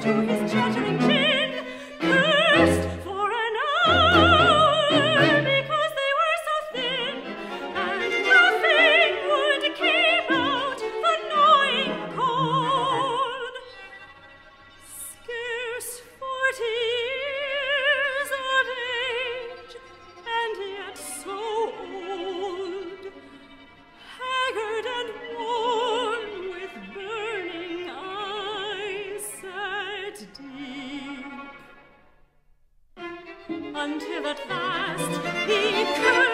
to stories, children. until at last he could.